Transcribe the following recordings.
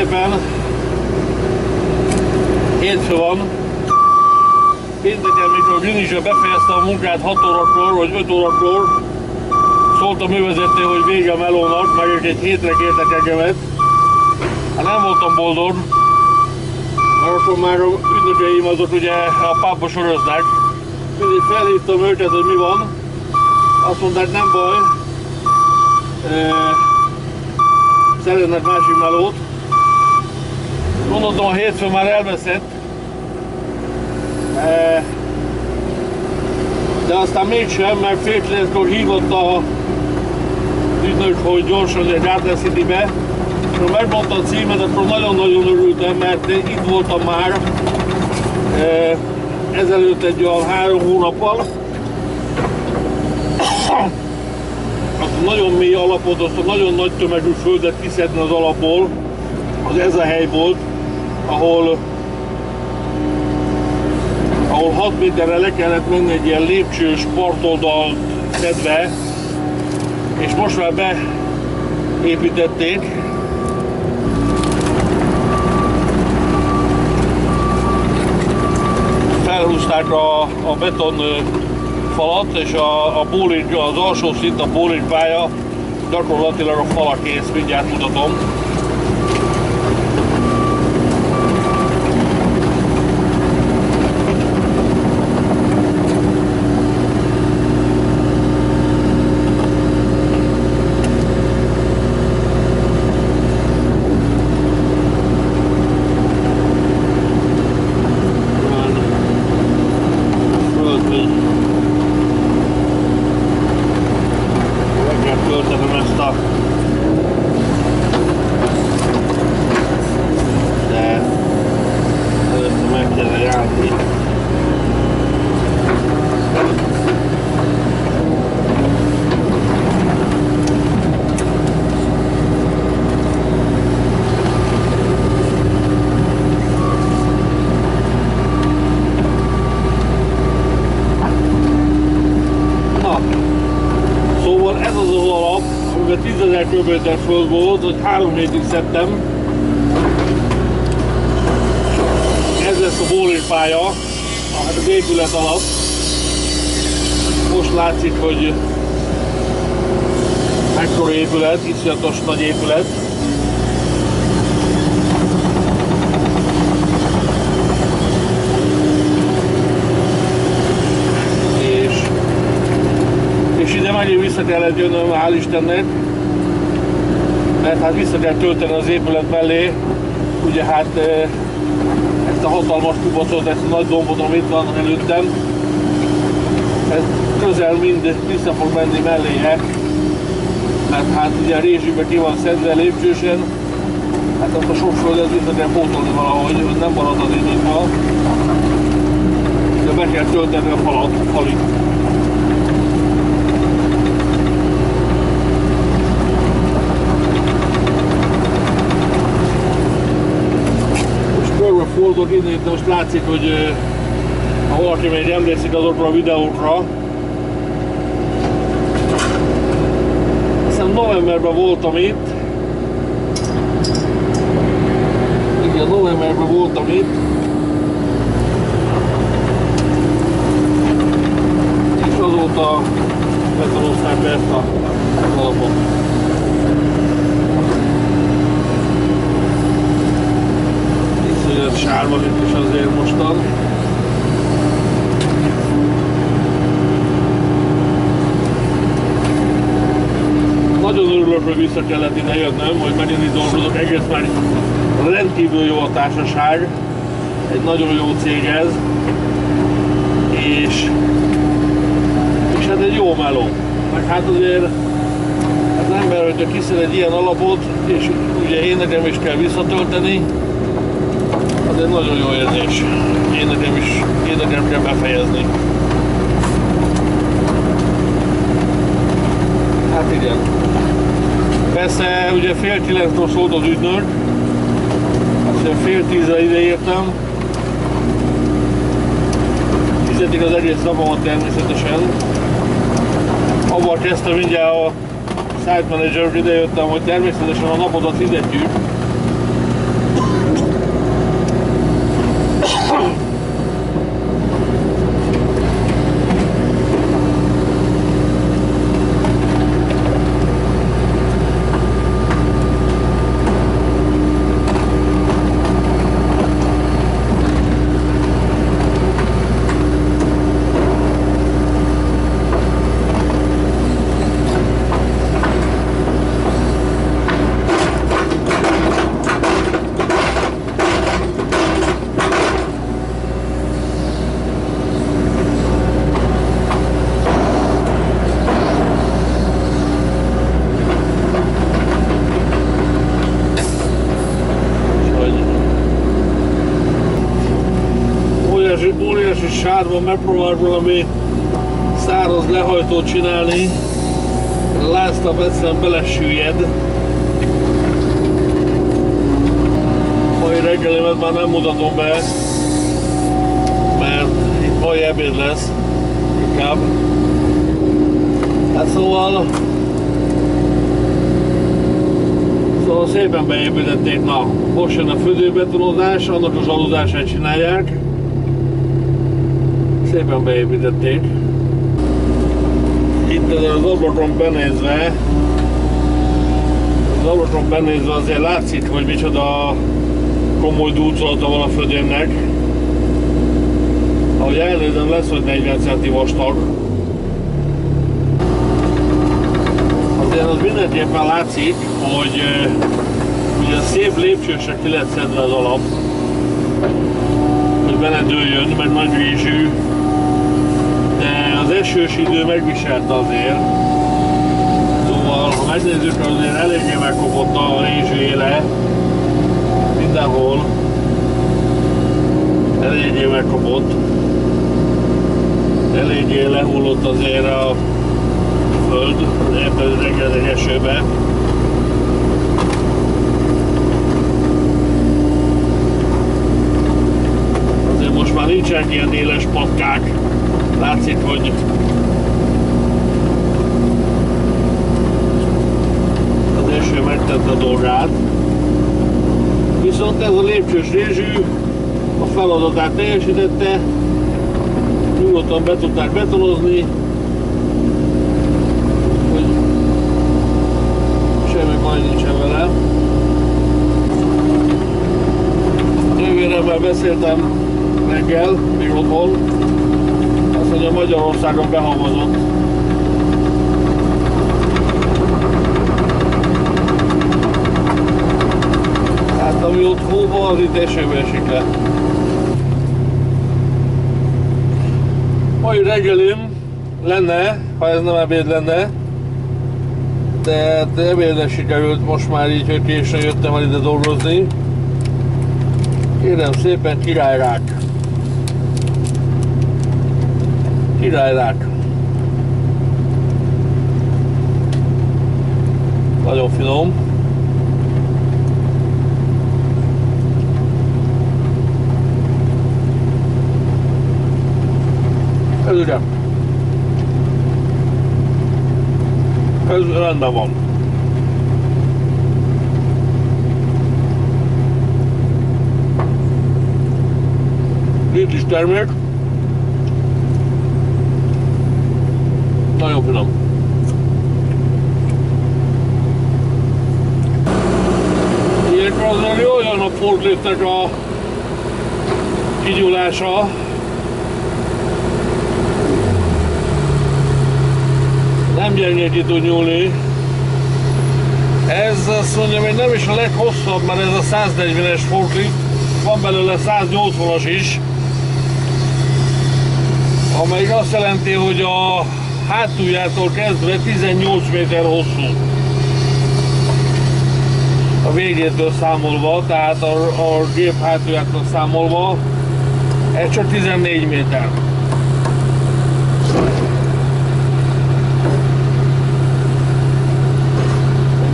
szépen! Hétfő van. Pénteken, mikor Greenwichbe befejezte a munkát 6 órakor, vagy 5 órakor, szólt a művezető, hogy vége a melónak, meg ők egy hétre kértek engemet. Hát nem voltam boldog, mert akkor már a ügynökeim azok ugye a pubba soroznak. Mindig felhívtam őket, hogy mi van. Azt mondták, nem baj. E, szeretnek másik melót. Gondoltam, a hétfő már elveszett. E, de aztán mégsem, mert fél kilenckor hívott a ügynök, hogy gyorsan egy Garden City-be. És megmondta a címet, akkor nagyon-nagyon örültem, mert itt voltam már e, ezelőtt egy olyan három hónappal. Azt nagyon mély alapot, azt a nagyon nagy tömegű földet kiszedni az alapból, az ez a hely volt, ahol ahol 6 méterre le kellett menni egy ilyen lépcsős partoldalt szedve, és most már beépítették. Felhúzták a, a beton falat, és a, a bowling, az alsó szint, a bowling pálya gyakorlatilag a fala kész, mindjárt mutatom. Kilométer föld volt, hogy három hétig szedtem. Ez lesz a bowling pálya, hát az épület alatt. Most látszik, hogy mekkora épület, iszonyatos nagy épület. És, és ide megint vissza kellett jönnöm, hál' Istennek mert hát vissza kell tölteni az épület mellé, ugye hát ezt a hatalmas kubatot, ezt a nagy dombot, amit van előttem, ez közel mind vissza fog menni melléje, mert hát ugye a rézsűbe ki van szedve lépcsősen, hát azt a sok földet vissza kell pótolni valahogy, hogy nem marad az indítva, de be kell tölteni a falat, falit. Fordulok innen, itt most látszik, hogy ha valaki még emlékszik azokra a videókra, hiszem novemberben voltam itt, igen, novemberben voltam itt, és azóta betanulták be ezt a alapot. Sárba itt is azért mostan. Nagyon örülök, hogy vissza kellett ide jönnöm, hogy megint dolgozok, egész már rendkívül jó a társaság, egy nagyon jó cég ez, és, és hát egy jó meló. Meg hát azért az ember, hogyha kiszed egy ilyen alapot, és ugye én nekem is kell visszatölteni, egy nagyon jó érzés. Én nekem is, én nekem kell befejezni. Hát igen. Persze ugye fél kilenckor szólt az ügynök, azt fél tízre ide értem. Fizetik az egész napomat természetesen. Abban kezdtem mindjárt a site manager ide jöttem, hogy természetesen a napodat fizetjük óriási, óriási sárban megpróbált valami száraz lehajtót csinálni. Láztam egyszerűen belesüllyed. Mai reggelimet már nem mutatom be, mert itt mai ebéd lesz inkább. Hát szóval Szóval szépen beépítették, na, most jön a fürdőbetonozás, annak az aludását csinálják. Szépen beépítették. Itt az ablakon benézve, az ablakon benézve azért látszik, hogy micsoda komoly dúcolata van a födémnek. Ahogy elnézem, lesz, hogy 40 centi vastag. Azért az mindenképpen látszik, hogy ugye szép lépcsősre ki lett szedve az alap, hogy beledőljön, meg nagy vízsű, esős idő megviselte azért. Szóval, ha megnézzük, azért eléggé megkopott a rézsű éle, mindenhol eléggé megkopott, eléggé lehullott azért a föld, ebben rengeteg esőbe. Azért most már nincsenek ilyen éles patkák. Látszik, hogy az eső megtett a dolgát. Viszont ez a lépcsős rézsű a feladatát teljesítette, nyugodtan be tudták betonozni, baj nincsen vele. Nővéremmel beszéltem reggel, még otthon. Azt mondja, Magyarországon behavazott. Hát ami ott hóban, az itt esőbe esik le. Mai reggelim lenne, ha ez nem ebéd lenne, de, de ebédre sikerült most már így, hogy későn jöttem el ide dolgozni. Kérem szépen királyrák. Királyrák. Nagyon finom. Ugye. ez rendben van. Itt is termék. Nagyon finom. Ilyenkor azért olyan a forkliftnek a kigyulása, nem gyengén ki tud nyúlni. Ez azt mondjam, hogy nem is a leghosszabb, mert ez a 140-es forklift, van belőle 180-as is, amelyik azt jelenti, hogy a hátuljától kezdve 18 méter hosszú. A végétől számolva, tehát a, a gép hátuljától számolva, ez csak 14 méter.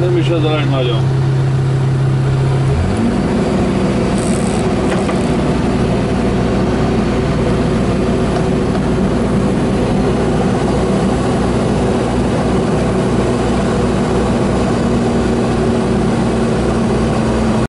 nem is ez a legnagyobb.